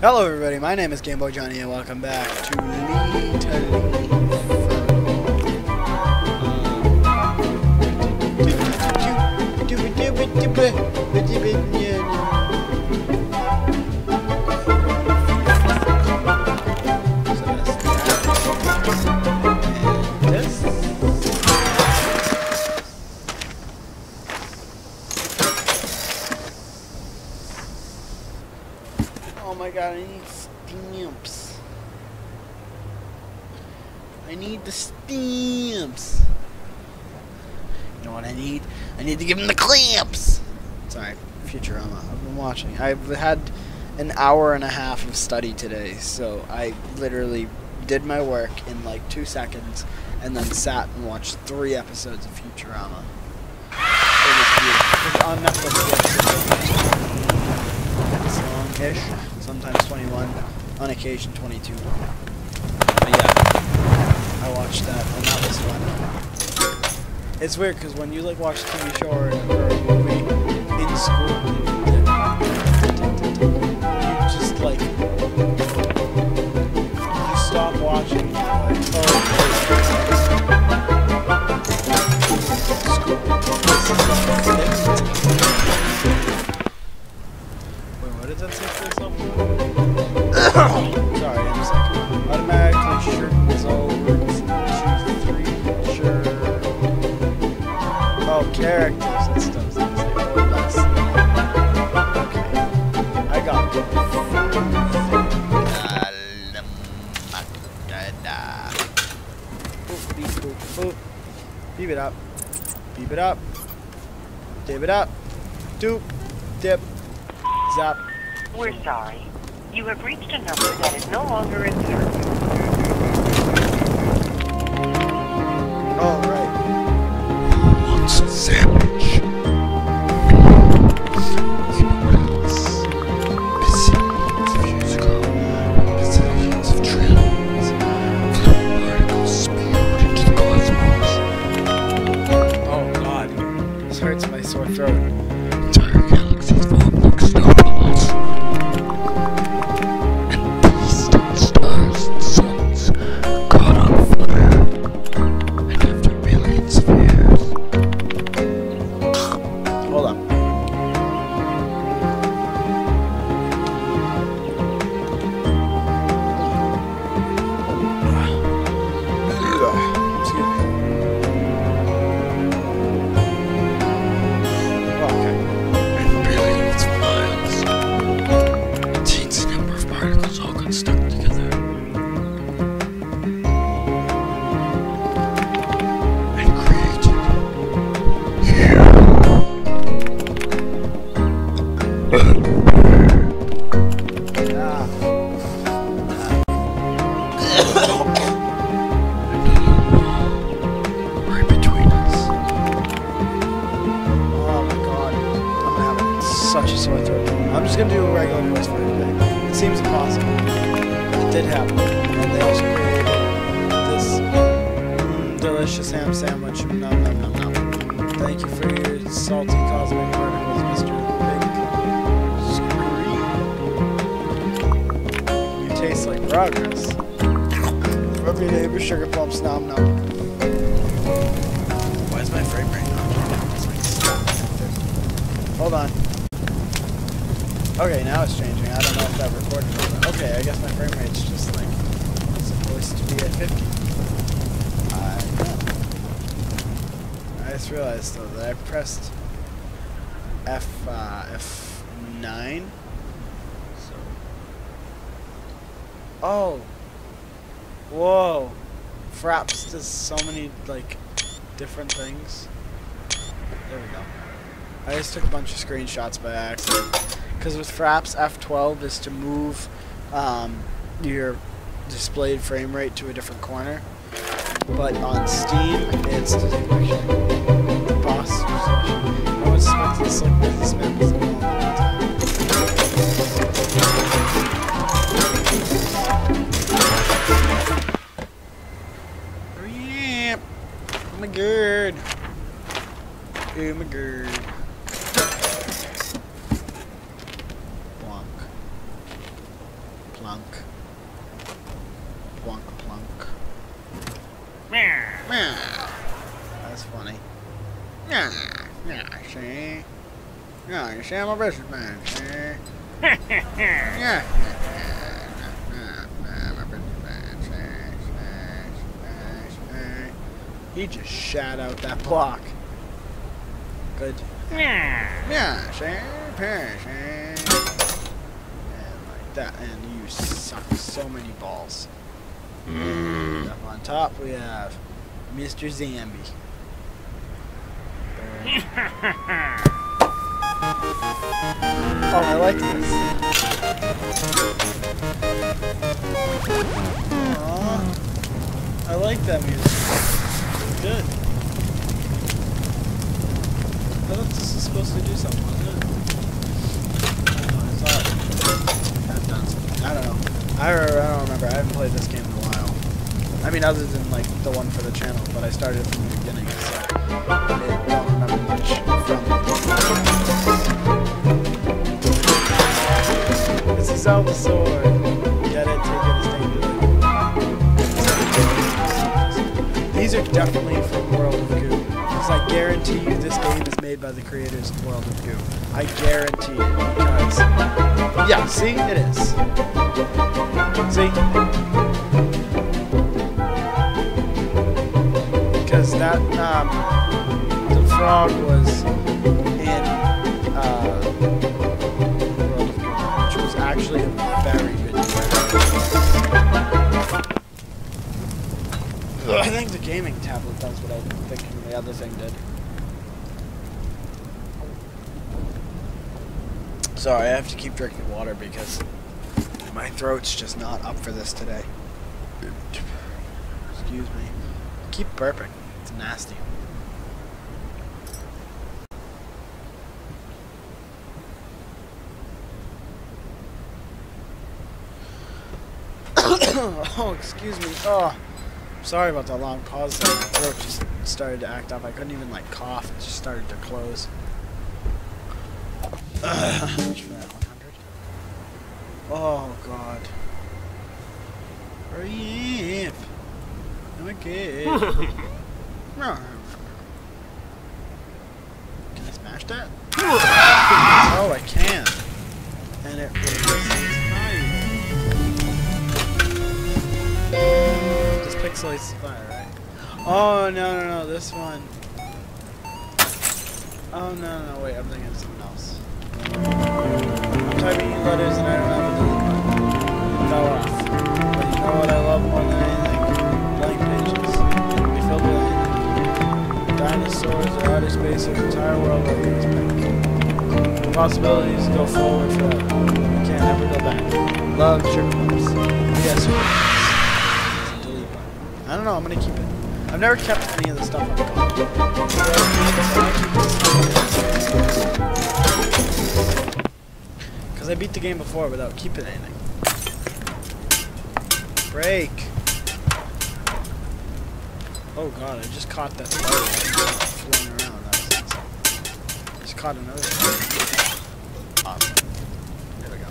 Hello everybody, my name is Gameboy Johnny and welcome back to Lead I need stamps. I need the stamps. You know what I need? I need to give him the clamps. Sorry, Futurama. I've been watching. I've had an hour and a half of study today, so I literally did my work in like two seconds and then sat and watched three episodes of Futurama. It was beautiful. It's on Netflix. Long-ish, sometimes 21, on occasion 22. But yeah, I watched that, and that was fun. It's weird because when you like watch a TV show or a movie in school, Beep it up. Beep it up. Dip it up. Doop. Dip. Zap. We're sorry. You have reached a number that is no longer in service. Oh, right. a sandwich? Gonna do a regular voice. It seems impossible. But it did happen. And they also created this mm, delicious ham sandwich. Nom nom nom nom. Thank you for your salty cosmic particles, Mr. Big Screen. You taste like progress. Rub your neighbor's sugar plumps, nom nom. Why is my frame rate not? It's. Hold on. Okay, now it's changing. I don't know if that recorded or not. Okay, I guess my frame rate's just like supposed to be at 50. I know. I just realized though that I pressed F uh, F9. So. Oh. Whoa. Fraps does so many like different things. There we go. I just took a bunch of screenshots by accident. Because with Fraps, F12 is to move um, your displayed frame rate to a different corner. But on Steam, it's to take. Boss. I was expecting this like my god. Blanc. plunk. Plunk, plunk. Meow. Meow. That's funny. Yeah, yeah, see? Yeah, you see, I'm a businessman, see? yeah, yeah, yeah, yeah. He just shot out that block. Good. Yeah, see? See? Like that, and you suck so many balls. Mm. Up on top we have Mr. Zambi. Oh, I like this. Aw, I like that music. It's good. I thought this was supposed to do something, wasn't it? Oh, I done. I don't know. I, I don't remember. I haven't played this game in a while. I mean, other than like the one for the channel, but I started from the beginning, so I don't remember much from it. This is Zelda Sword. Get it? Take it. It's. These are definitely from World guarantee you this game is made by the creators of World of Goo. I guarantee it because... Yeah, see? It is. See? Because that, um... The frog was in, uh... World of Goo, which was actually a very good game. I think the gaming tablet does what I think other thing did. Sorry, I have to keep drinking water because my throat's just not up for this today. Excuse me. Keep burping. It's nasty. oh, excuse me. Oh, sorry about the long pause there. My throat just started to act up. I couldn't even like cough. It just started to close. How much for that? 100? Oh God. Hurry up. Okay. Can I smash that? Oh, I can. Pixelates the fire, right? Oh, no, no, no, this one. Oh, no, no, wait, I'm thinking of something else. I'm typing in letters and I don't have a delete fell off. But you know what I love more than anything? Blank pages. Anything. Dinosaurs space the entire world things pink. The possibilities go forward forever. You can't ever go back. Love sugar. Yes, sugar I don't know, I'm gonna keep it. I've never kept any of the stuff I've got. Because I beat the game before without keeping anything. Break! Oh god, I just caught that floating around. Just caught another spider. Awesome. There we go.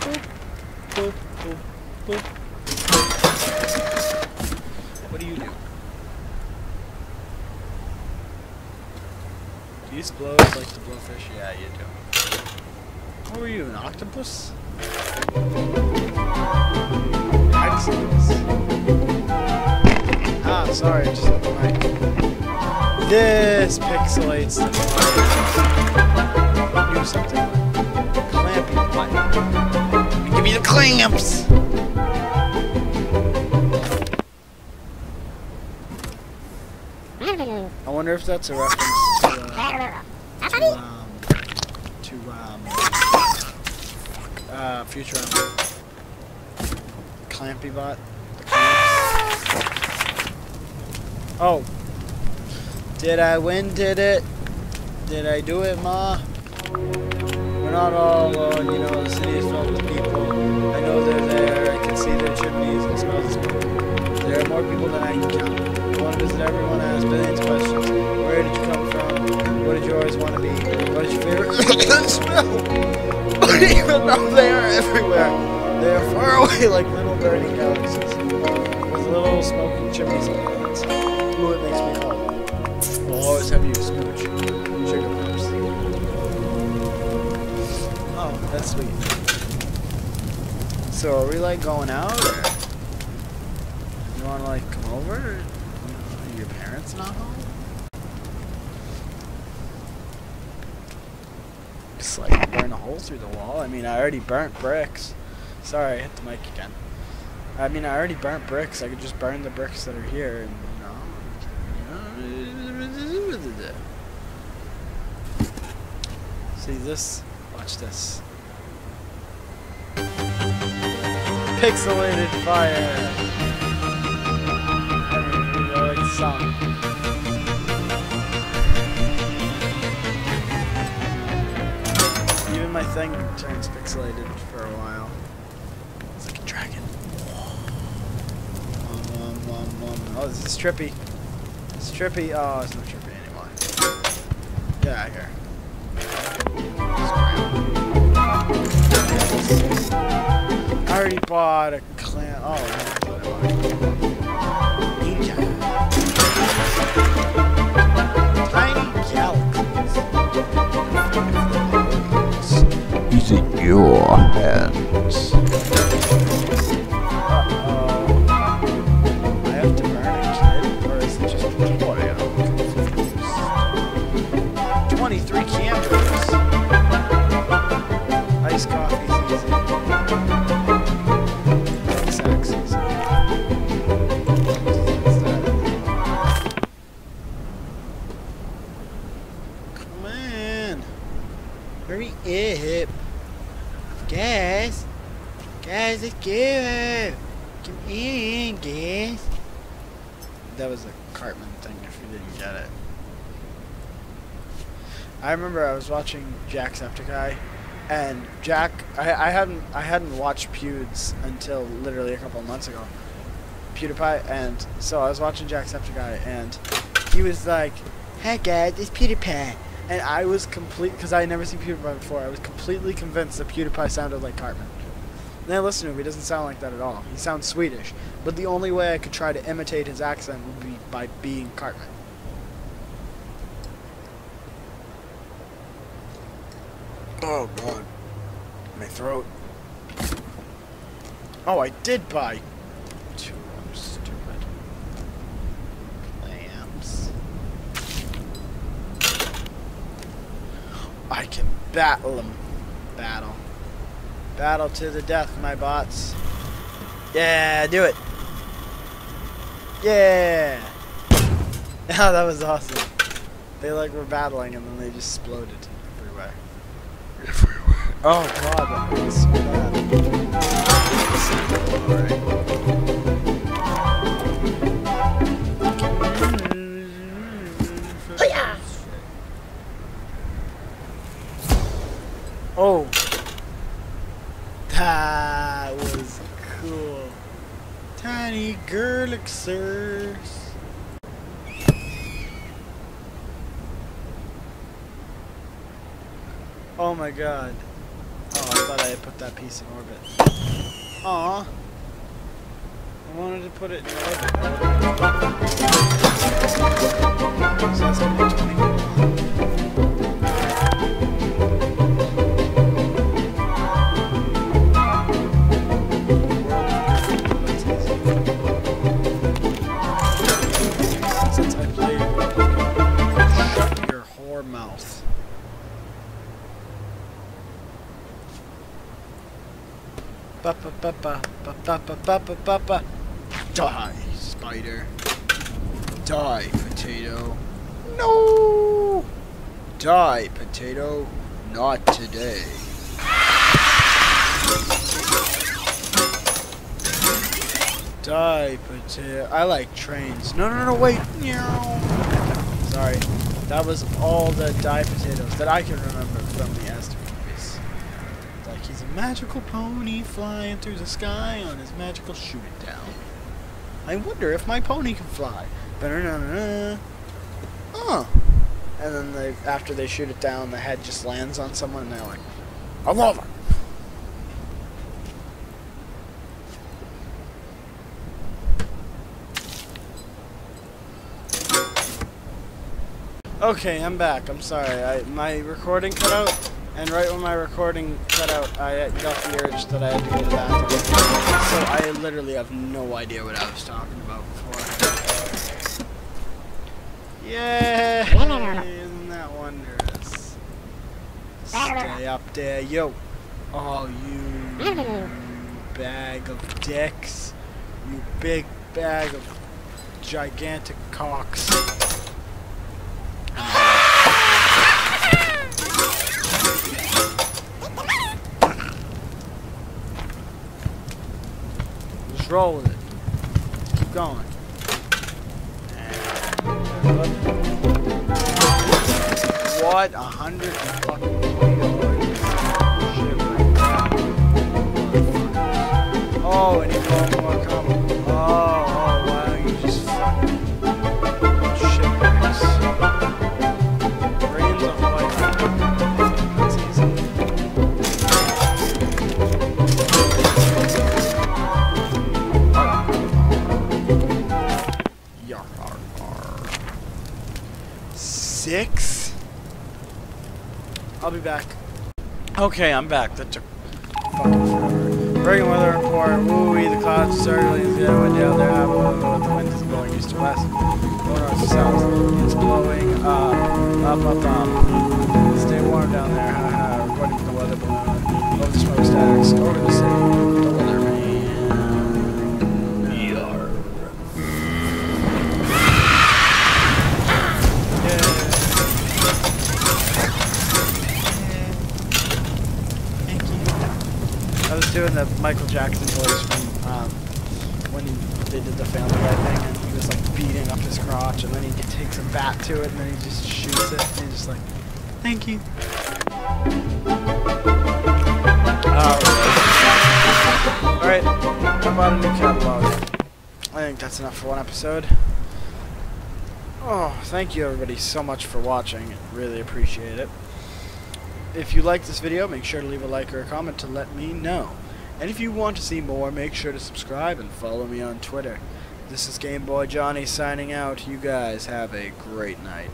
Boop, boop, boop, boop. What do you do? Do you explode like the blowfish? Yeah, you do. What were you, an octopus? Ah, sorry, just hit the mic. This pixelates the. Do something. Clampy button. Give me the clamps! I wonder if that's a reference to, uh, to, um, to, um, uh, Futurama. Clampy bot. Oh. Did I win, did it? Did I do it, Ma? We're not all alone, you know, the city is filled with people. I know they're there, I can see their chimneys and smells. There are more people than I can count. I want to visit everyone and ask billions of questions. Where did you come from? what did you always want to be? What is your favorite smell? Even though they are everywhere, they are far away like little burning galaxies with little smoking chimneys on their heads. Ooh, it makes me cold. We'll always have you smooch. Sugar Plumps. Oh, that's sweet. So are we like going out or you wanna like come over? Parents not home? Just like burn a hole through the wall. I mean I already burnt bricks. Sorry, I hit the mic again. I mean I already burnt bricks. I could just burn the bricks that are here and you know See this? Watch this. Pixelated fire. Song. Even my thing turns pixelated for a while. It's like a dragon. Um, um, um. Oh, this is trippy. It's trippy. Oh, it's not trippy anymore. Get out of here. I already bought a clan. Oh, your hands. If you didn't get it. I remember I was watching Jacksepticeye and Jack I, I hadn't I hadn't watched Pewds until literally a couple months ago. PewDiePie and so I was watching Jacksepticeye and he was like, Hey guys, it's PewDiePie and I was complete because I had never seen PewDiePie before, I was completely convinced that PewDiePie sounded like Cartman. And I listened to him, he doesn't sound like that at all. He sounds Swedish. But the only way I could try to imitate his accent would be by being Cartman. Oh god. My throat. Oh, I did buy two. I'm stupid. Lambs. I can battle them. Battle. Battle to the death, my bots. Yeah, do it. Yeah. Oh, that was awesome. They like were battling and then they just exploded everywhere. Everywhere. Oh god, that was so bad. God. Oh, I thought I had put that piece in orbit. Aw. I wanted to put it in orbit. Ba ba ba ba ba ba ba ba ba ba ba. Die, spider. Die, potato. No! Die, potato. Not today. Die, potato. I like trains. No, no, no, wait. Meow. Sorry. That was all the die potatoes that I can remember from the asdf movies. Like he's a magical pony flying through the sky on his magical shooting down. I wonder if my pony can fly. Ba-da-da-da-da. Oh. and then they after they shoot it down, the head just lands on someone, and they're like, "I love it." Okay, I'm back. I'm sorry. I, my recording cut out, and right when my recording cut out, I got the urge that I had to go to the bathroom. So I literally have no idea what I was talking about before. Yay! Isn't that wondrous? Stay up there, yo. Oh, you bag of dicks. You big bag of gigantic cocks. Just with it. Keep going. What? A hundred fucking Okay, I'm back. That took. Breaking weather report. Woo-wee, the clouds circling. The other wind down there. The wind is blowing east to west. North to south. It's blowing uh, up, up, up. Stay warm down there. Ha ha. Recording from the weather balloon. Over the smokestacks. Over the Michael Jackson voice from um, when he, they did the Family Guy thing, and he was like beating up his crotch, and then he takes a bat to it, and then he just shoots it, and he's just like, "Thank you." All right, how about a new catalog? I think that's enough for one episode. Oh, thank you everybody so much for watching. Really appreciate it. If you like this video, make sure to leave a like or a comment to let me know. And if you want to see more, make sure to subscribe and follow me on Twitter. This is Game Boy Johnny signing out. You guys have a great night.